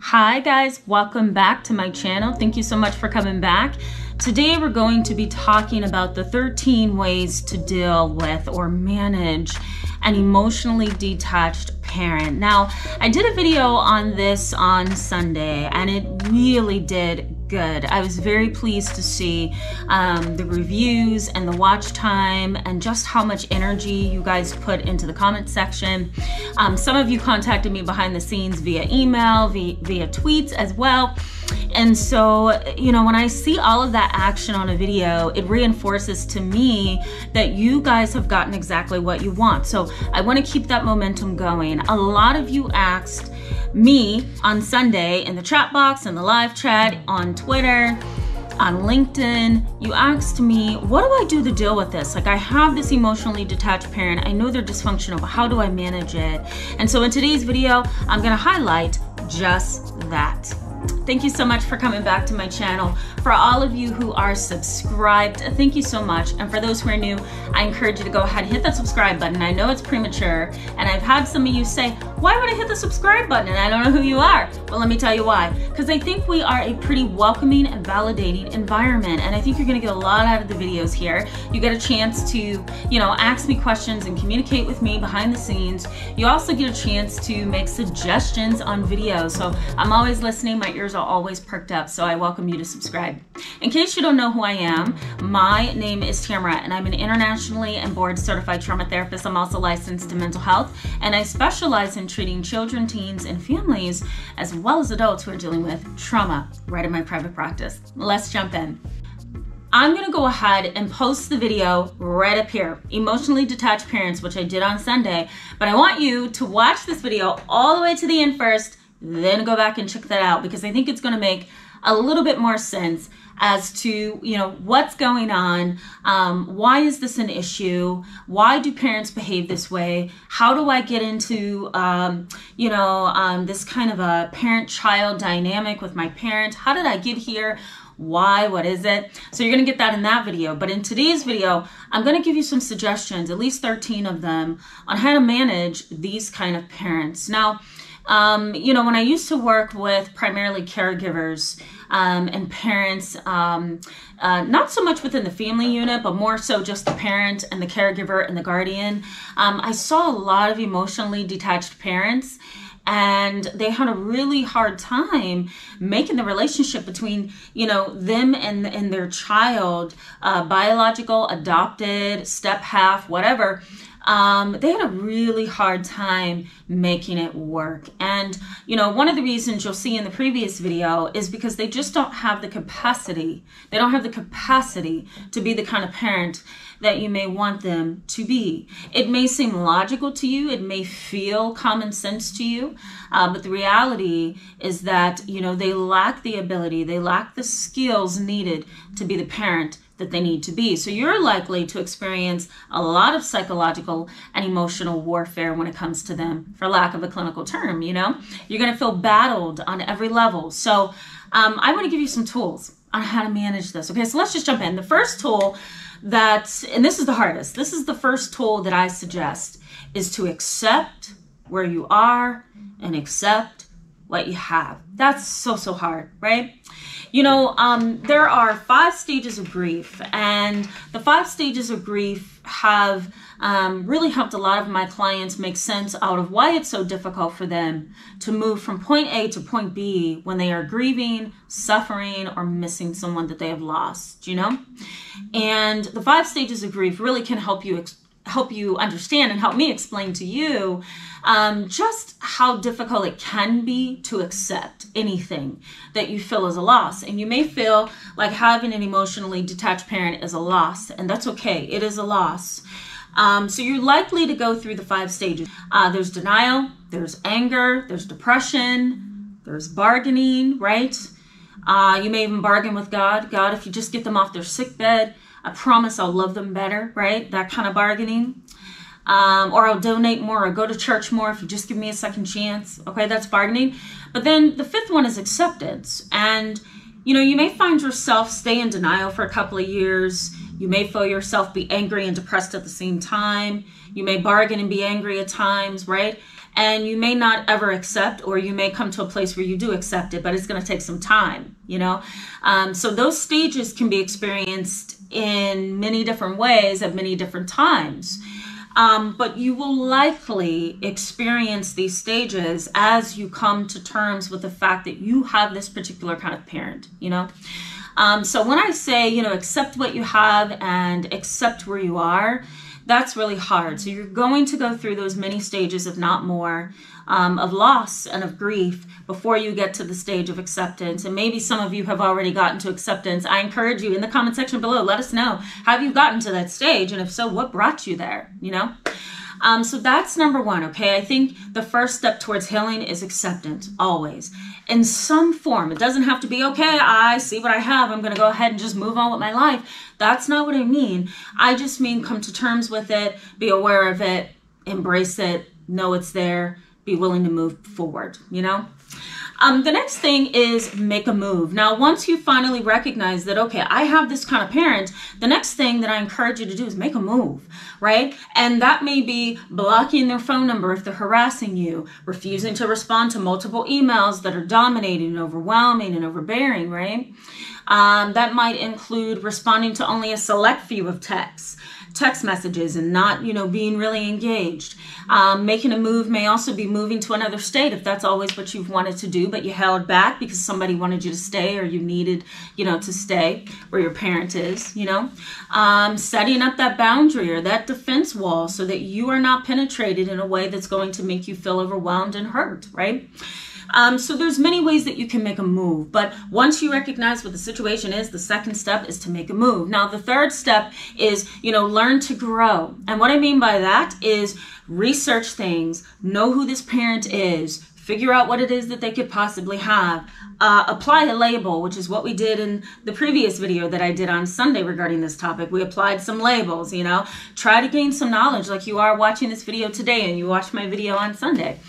Hi guys, welcome back to my channel. Thank you so much for coming back. Today we're going to be talking about the 13 ways to deal with or manage an emotionally detached parent. Now, I did a video on this on Sunday and it really did good. I was very pleased to see um, the reviews and the watch time and just how much energy you guys put into the comment section. Um, some of you contacted me behind the scenes via email, via, via tweets as well. And so, you know, when I see all of that action on a video, it reinforces to me that you guys have gotten exactly what you want. So I want to keep that momentum going. A lot of you asked me on Sunday in the chat box, in the live chat, on Twitter, on LinkedIn, you asked me, what do I do to deal with this? Like, I have this emotionally detached parent. I know they're dysfunctional, but how do I manage it? And so, in today's video, I'm gonna highlight just that. Thank you so much for coming back to my channel. For all of you who are subscribed, thank you so much. And for those who are new, I encourage you to go ahead and hit that subscribe button. I know it's premature, and I've had some of you say, why would I hit the subscribe button? And I don't know who you are. Well, let me tell you why. Because I think we are a pretty welcoming and validating environment. And I think you're gonna get a lot out of the videos here. You get a chance to, you know, ask me questions and communicate with me behind the scenes. You also get a chance to make suggestions on videos. So I'm always listening. My ears are always perked up. So I welcome you to subscribe. In case you don't know who I am, my name is Tamara and I'm an internationally and board certified trauma therapist. I'm also licensed in mental health and I specialize in treating children, teens, and families as well as adults who are dealing with trauma right in my private practice. Let's jump in. I'm gonna go ahead and post the video right up here, Emotionally Detached Parents, which I did on Sunday, but I want you to watch this video all the way to the end first, then go back and check that out because I think it's gonna make a little bit more sense as to you know what's going on um, why is this an issue why do parents behave this way how do i get into um, you know um, this kind of a parent child dynamic with my parent how did i get here why what is it? So you're going to get that in that video but in today's video i'm going to give you some suggestions at least 13 of them on how to manage these kind of parents. Now um, you know, when I used to work with primarily caregivers um, and parents, um, uh, not so much within the family unit, but more so just the parent and the caregiver and the guardian, um, I saw a lot of emotionally detached parents and they had a really hard time making the relationship between you know them and and their child uh, biological adopted step half whatever um, they had a really hard time making it work. And, you know, one of the reasons you'll see in the previous video is because they just don't have the capacity. They don't have the capacity to be the kind of parent that you may want them to be. It may seem logical to you, it may feel common sense to you, uh, but the reality is that, you know, they lack the ability, they lack the skills needed to be the parent that they need to be. So you're likely to experience a lot of psychological and emotional warfare when it comes to them, for lack of a clinical term, you know? You're gonna feel battled on every level. So um, I wanna give you some tools on how to manage this. Okay, so let's just jump in. The first tool that, and this is the hardest, this is the first tool that I suggest, is to accept where you are and accept what you have. That's so, so hard, right? You know, um, there are five stages of grief, and the five stages of grief have um, really helped a lot of my clients make sense out of why it's so difficult for them to move from point A to point B when they are grieving, suffering, or missing someone that they have lost, you know? And the five stages of grief really can help you help you understand and help me explain to you um, just how difficult it can be to accept anything that you feel is a loss. And you may feel like having an emotionally detached parent is a loss, and that's okay. It is a loss. Um, so you're likely to go through the five stages. Uh, there's denial, there's anger, there's depression, there's bargaining, right? Uh, you may even bargain with God. God, if you just get them off their sick bed, I promise I'll love them better, right? That kind of bargaining. Um, or I'll donate more or go to church more if you just give me a second chance. Okay, that's bargaining. But then the fifth one is acceptance. And, you know, you may find yourself stay in denial for a couple of years. You may feel yourself be angry and depressed at the same time. You may bargain and be angry at times, right? And you may not ever accept, or you may come to a place where you do accept it, but it's going to take some time, you know? Um, so those stages can be experienced in many different ways at many different times. Um, but you will likely experience these stages as you come to terms with the fact that you have this particular kind of parent, you know? Um, so when I say, you know, accept what you have and accept where you are, that's really hard. So you're going to go through those many stages, if not more, um, of loss and of grief before you get to the stage of acceptance. And maybe some of you have already gotten to acceptance. I encourage you in the comment section below, let us know. Have you gotten to that stage? And if so, what brought you there? You know? Um, so that's number one, okay? I think the first step towards healing is acceptance, always. In some form. It doesn't have to be, okay, I see what I have. I'm going to go ahead and just move on with my life. That's not what I mean. I just mean come to terms with it, be aware of it, embrace it, know it's there, be willing to move forward, you know? Um, the next thing is make a move. Now, once you finally recognize that, okay, I have this kind of parent, the next thing that I encourage you to do is make a move, right? And that may be blocking their phone number if they're harassing you, refusing to respond to multiple emails that are dominating and overwhelming and overbearing, right? Um, that might include responding to only a select few of texts text messages and not, you know, being really engaged. Um, making a move may also be moving to another state if that's always what you've wanted to do, but you held back because somebody wanted you to stay or you needed, you know, to stay where your parent is, you know. Um, setting up that boundary or that defense wall so that you are not penetrated in a way that's going to make you feel overwhelmed and hurt, right? Um, so there's many ways that you can make a move, but once you recognize what the situation is, the second step is to make a move. Now the third step is, you know, learn to grow. And what I mean by that is research things, know who this parent is, figure out what it is that they could possibly have, uh, apply a label, which is what we did in the previous video that I did on Sunday regarding this topic. We applied some labels, you know, try to gain some knowledge like you are watching this video today and you watched my video on Sunday.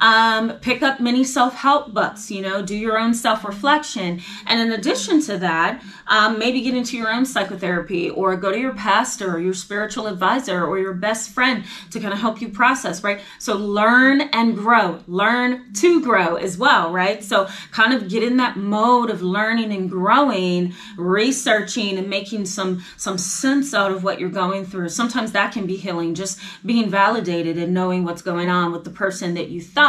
Um, pick up many self help books, you know, do your own self reflection. And in addition to that, um, maybe get into your own psychotherapy or go to your pastor or your spiritual advisor or your best friend to kind of help you process, right? So learn and grow, learn to grow as well, right? So kind of get in that mode of learning and growing, researching and making some, some sense out of what you're going through. Sometimes that can be healing, just being validated and knowing what's going on with the person that you thought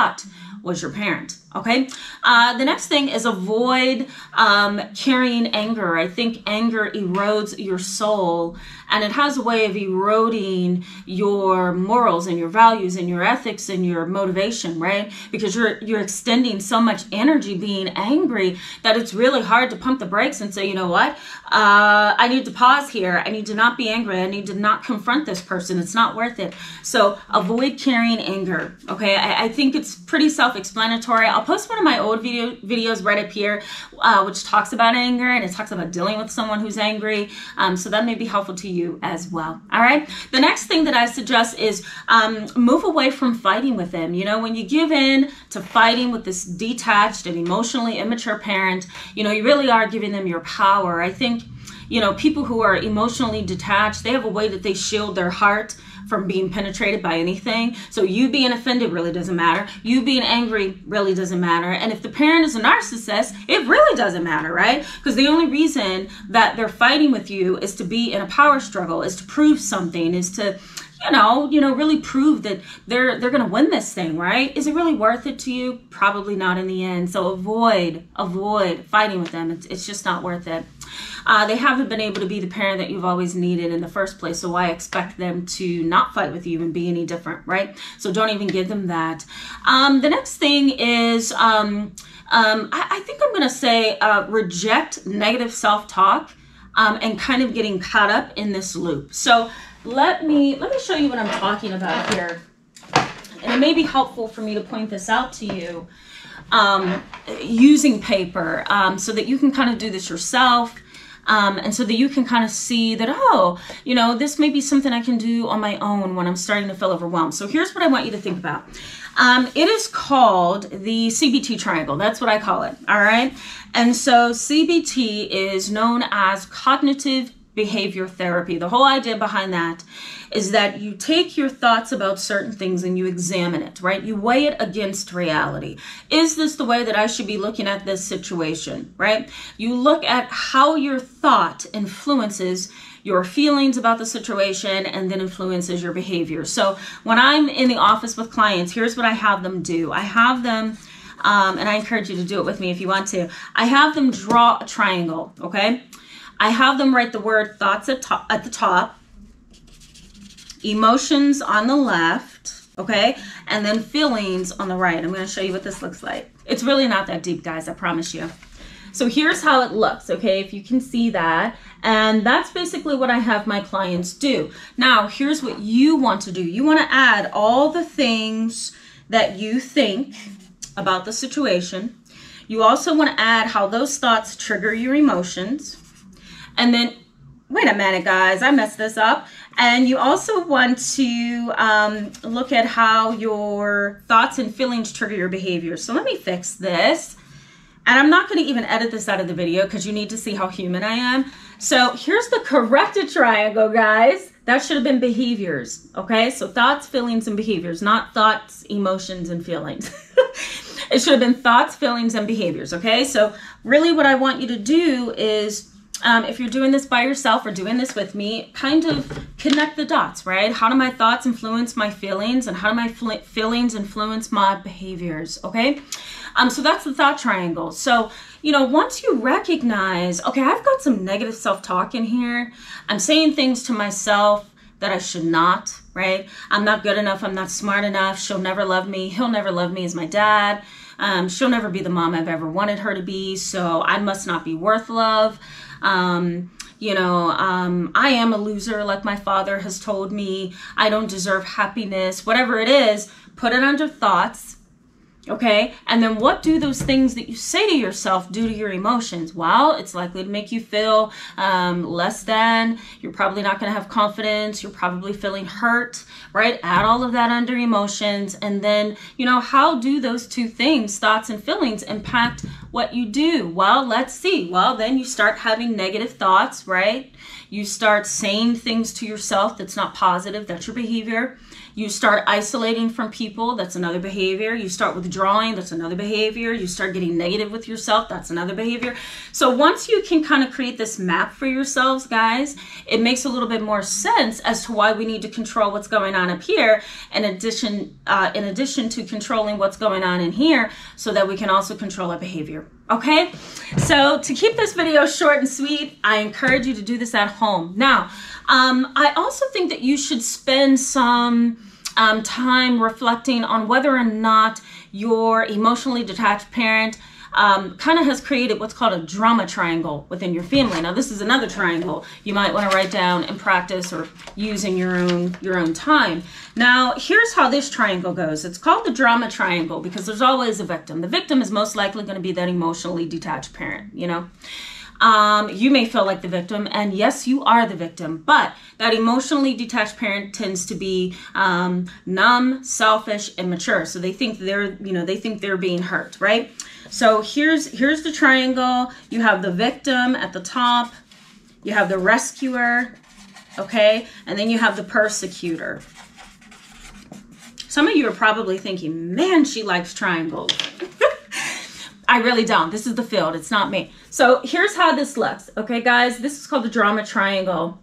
was your parent. Okay. Uh, the next thing is avoid um, carrying anger. I think anger erodes your soul and it has a way of eroding your morals and your values and your ethics and your motivation, right? Because you're you're extending so much energy being angry that it's really hard to pump the brakes and say, you know what? Uh, I need to pause here. I need to not be angry. I need to not confront this person. It's not worth it. So avoid carrying anger. Okay. I, I think it's pretty self-explanatory. I'll post one of my old video videos right up here, uh, which talks about anger and it talks about dealing with someone who's angry. Um, so that may be helpful to you as well. All right. The next thing that I suggest is um, move away from fighting with them. You know, when you give in to fighting with this detached and emotionally immature parent, you know, you really are giving them your power. I think you know, people who are emotionally detached, they have a way that they shield their heart from being penetrated by anything. So you being offended really doesn't matter. You being angry really doesn't matter. And if the parent is a narcissist, it really doesn't matter, right? Because the only reason that they're fighting with you is to be in a power struggle, is to prove something, is to you know, you know, really prove that they're they're going to win this thing, right? Is it really worth it to you? Probably not in the end. So avoid avoid fighting with them. It's, it's just not worth it. Uh, they haven't been able to be the parent that you've always needed in the first place. So why expect them to not fight with you and be any different, right? So don't even give them that. Um, the next thing is. Um, um, I, I, think I'm going to say uh, reject negative self talk um, and kind of getting caught up in this loop. So let me let me show you what I'm talking about here. And it may be helpful for me to point this out to you um, using paper um, so that you can kind of do this yourself. Um, and so that you can kind of see that, oh, you know, this may be something I can do on my own when I'm starting to feel overwhelmed. So here's what I want you to think about. Um, it is called the CBT triangle. That's what I call it. All right. And so CBT is known as cognitive behavior therapy. The whole idea behind that is that you take your thoughts about certain things and you examine it, right? You weigh it against reality. Is this the way that I should be looking at this situation, right? You look at how your thought influences your feelings about the situation and then influences your behavior. So when I'm in the office with clients, here's what I have them do. I have them um, and I encourage you to do it with me if you want to. I have them draw a triangle, okay? I have them write the word thoughts at, top, at the top, emotions on the left, okay? And then feelings on the right. I'm going to show you what this looks like. It's really not that deep, guys, I promise you. So here's how it looks, okay, if you can see that. And that's basically what I have my clients do. Now, here's what you want to do. You want to add all the things that you think about the situation. You also want to add how those thoughts trigger your emotions. And then, wait a minute, guys, I messed this up. And you also want to um, look at how your thoughts and feelings trigger your behavior. So let me fix this. And I'm not going to even edit this out of the video because you need to see how human I am. So here's the corrected triangle, guys. That should have been behaviors, okay? So thoughts, feelings, and behaviors, not thoughts, emotions, and feelings. it should have been thoughts, feelings, and behaviors, okay? So really what I want you to do is um, if you're doing this by yourself or doing this with me, kind of connect the dots, right? How do my thoughts influence my feelings and how do my feelings influence my behaviors, okay? Um, so that's the thought triangle. So, you know, once you recognize, okay, I've got some negative self talk in here, I'm saying things to myself that I should not, right? I'm not good enough, I'm not smart enough, she'll never love me, he'll never love me as my dad. Um, she'll never be the mom I've ever wanted her to be, so I must not be worth love. Um, you know, um, I am a loser, like my father has told me. I don't deserve happiness, whatever it is, put it under thoughts Okay. And then what do those things that you say to yourself do to your emotions? Well, it's likely to make you feel um, less than. You're probably not going to have confidence. You're probably feeling hurt, right? Add all of that under emotions. And then, you know, how do those two things, thoughts and feelings, impact what you do? Well, let's see. Well, then you start having negative thoughts, right? You start saying things to yourself that's not positive. That's your behavior. You start isolating from people, that's another behavior. You start withdrawing, that's another behavior. You start getting negative with yourself, that's another behavior. So once you can kind of create this map for yourselves, guys, it makes a little bit more sense as to why we need to control what's going on up here in addition uh, in addition to controlling what's going on in here so that we can also control our behavior. Okay? So to keep this video short and sweet, I encourage you to do this at home. Now, um, I also think that you should spend some um, time reflecting on whether or not your emotionally detached parent um, kind of has created what's called a drama triangle within your family. Now, this is another triangle you might want to write down and practice or use in your own your own time. Now, here's how this triangle goes. It's called the drama triangle because there's always a victim. The victim is most likely going to be that emotionally detached parent. You know. Um, you may feel like the victim, and yes, you are the victim, but that emotionally detached parent tends to be um, numb, selfish, and mature. So they think they're, you know, they think they're being hurt, right? So here's here's the triangle. You have the victim at the top. You have the rescuer, okay, and then you have the persecutor. Some of you are probably thinking, man, she likes triangles. I really don't. This is the field. It's not me. So here's how this looks. Okay, guys, this is called the drama triangle.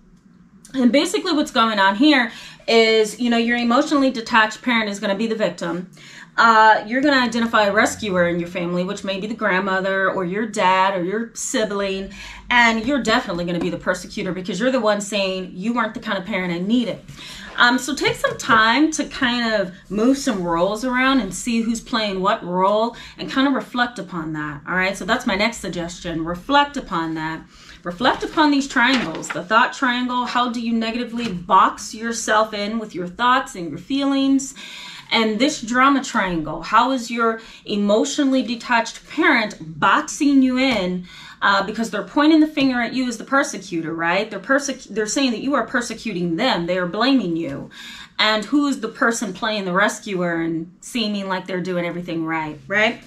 And basically what's going on here is, you know, your emotionally detached parent is going to be the victim. Uh, you're going to identify a rescuer in your family, which may be the grandmother or your dad or your sibling. And you're definitely going to be the persecutor because you're the one saying, you weren't the kind of parent I needed. Um, so take some time to kind of move some roles around and see who's playing what role and kind of reflect upon that. All right, so that's my next suggestion. Reflect upon that. Reflect upon these triangles. The thought triangle, how do you negatively box yourself in with your thoughts and your feelings? And this drama triangle, how is your emotionally detached parent boxing you in uh, because they're pointing the finger at you as the persecutor, right? They're persecu- they're saying that you are persecuting them. They are blaming you. And who's the person playing the rescuer and seeming like they're doing everything right, right?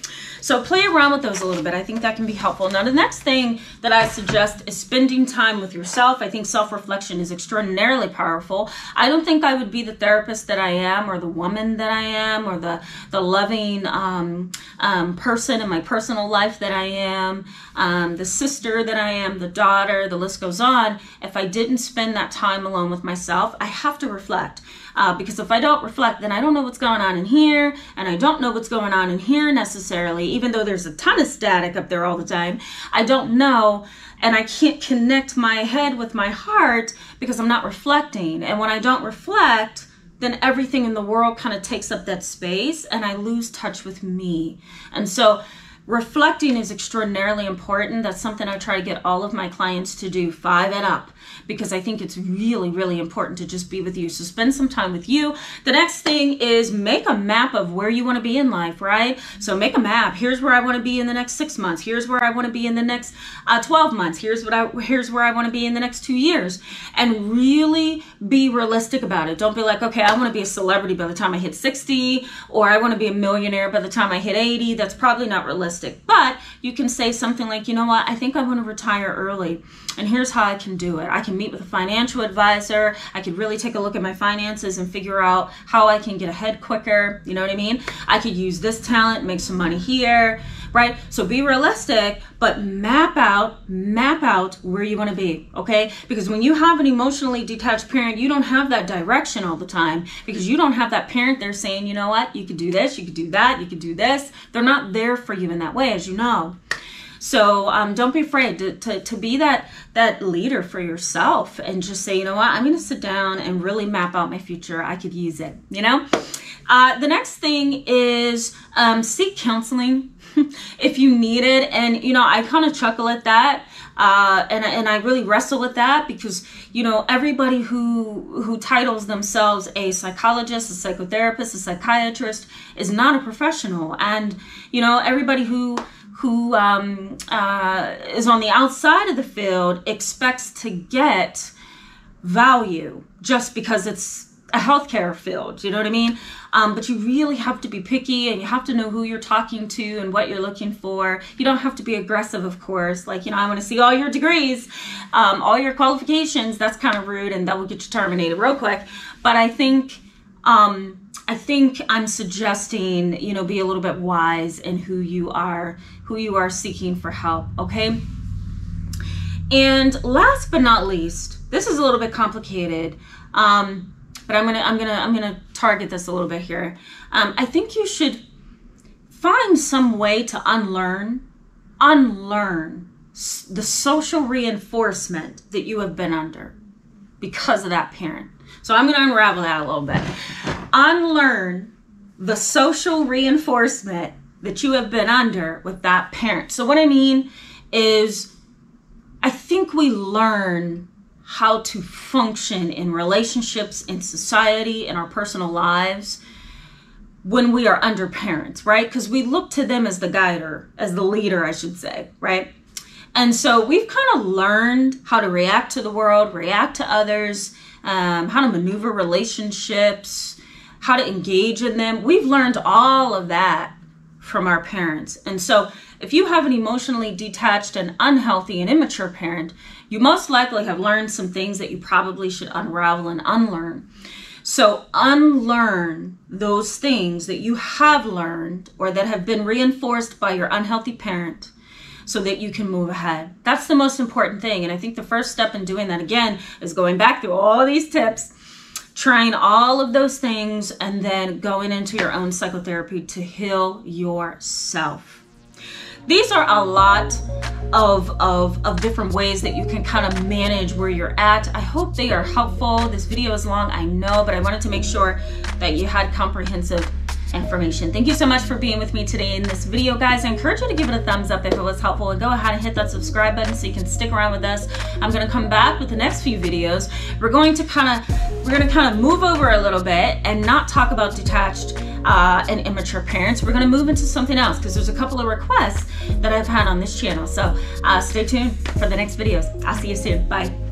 So play around with those a little bit. I think that can be helpful. Now, the next thing that I suggest is spending time with yourself. I think self reflection is extraordinarily powerful. I don't think I would be the therapist that I am, or the woman that I am, or the, the loving um, um, person in my personal life that I am, um, the sister that I am, the daughter, the list goes on. If I didn't spend that time alone with myself, I have to reflect. Uh, because if I don't reflect, then I don't know what's going on in here, and I don't know what's going on in here necessarily, even though there's a ton of static up there all the time. I don't know, and I can't connect my head with my heart because I'm not reflecting. And when I don't reflect, then everything in the world kind of takes up that space, and I lose touch with me. And so, reflecting is extraordinarily important. That's something I try to get all of my clients to do, five and up because I think it's really, really important to just be with you. So spend some time with you. The next thing is make a map of where you want to be in life, right? So make a map. Here's where I want to be in the next six months. Here's where I want to be in the next uh, 12 months. Here's what I, here's where I want to be in the next two years. And really be realistic about it. Don't be like, okay, I want to be a celebrity by the time I hit 60, or I want to be a millionaire by the time I hit 80. That's probably not realistic. But you can say something like, you know what, I think I want to retire early. And here's how I can do it. I can meet with a financial advisor. I could really take a look at my finances and figure out how I can get ahead quicker. You know what I mean? I could use this talent, make some money here, right? So be realistic, but map out, map out where you want to be, okay? Because when you have an emotionally detached parent, you don't have that direction all the time because you don't have that parent there saying, you know what, you could do this, you could do that, you could do this. They're not there for you in that way, as you know. So um, don't be afraid to, to, to be that that leader for yourself and just say, you know what, I'm going to sit down and really map out my future. I could use it. You know. Uh, the next thing is um, seek counseling if you need it. And you know, I kind of chuckle at that. Uh, and and I really wrestle with that because you know everybody who who titles themselves a psychologist, a psychotherapist, a psychiatrist is not a professional, and you know everybody who who um, uh, is on the outside of the field expects to get value just because it's a healthcare field. You know what I mean? Um, but you really have to be picky and you have to know who you're talking to and what you're looking for. You don't have to be aggressive, of course. Like, you know, I want to see all your degrees, um, all your qualifications. That's kind of rude and that will get you terminated real quick. But I think. Um, I think I'm suggesting, you know, be a little bit wise in who you are, who you are seeking for help, okay? And last but not least, this is a little bit complicated, um, but I'm gonna I'm gonna I'm gonna target this a little bit here. Um, I think you should find some way to unlearn, unlearn the social reinforcement that you have been under because of that parent. So I'm to unravel that a little bit. Unlearn the social reinforcement that you have been under with that parent. So what I mean is I think we learn how to function in relationships, in society, in our personal lives when we are under parents, right? Because we look to them as the guider, as the leader, I should say, right? And so we've kind of learned how to react to the world, react to others, um, how to maneuver relationships, how to engage in them. We've learned all of that from our parents. And so, if you have an emotionally detached and unhealthy and immature parent, you most likely have learned some things that you probably should unravel and unlearn. So, unlearn those things that you have learned or that have been reinforced by your unhealthy parent so that you can move ahead. That's the most important thing. And I think the first step in doing that again is going back through all these tips, trying all of those things, and then going into your own psychotherapy to heal yourself. These are a lot of, of, of different ways that you can kind of manage where you're at. I hope they are helpful. This video is long, I know, but I wanted to make sure that you had comprehensive information. Thank you so much for being with me today in this video, guys. I encourage you to give it a thumbs up if it was helpful and go ahead and hit that subscribe button so you can stick around with us. I'm gonna come back with the next few videos. We're going to kind of, we're gonna kind of move over a little bit and not talk about detached uh, and immature parents. We're going to move into something else because there's a couple of requests that I've had on this channel. So uh, stay tuned for the next videos. I'll see you soon. Bye.